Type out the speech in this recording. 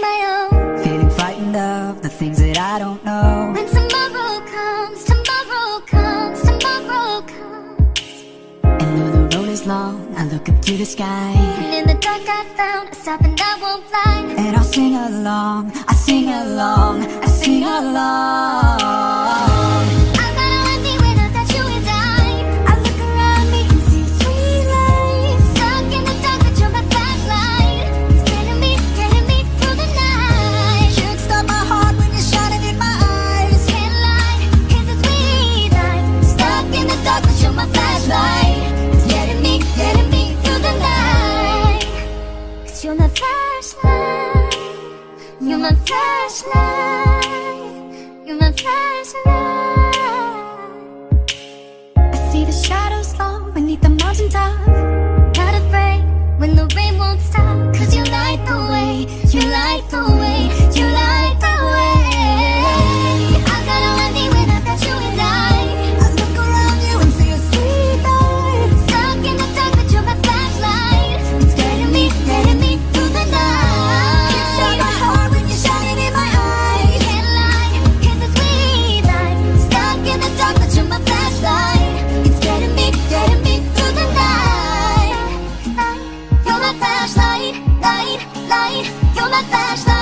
on my own. Feeling frightened of the things that I don't know. When tomorrow comes, tomorrow comes, tomorrow comes. And though the road is long, I look up to the sky. And in the dark I found a stop and I won't fly. And I'll sing along, I sing along, I sing along. You're my first love. You're my first love. You're my first love. night, you're my flashlight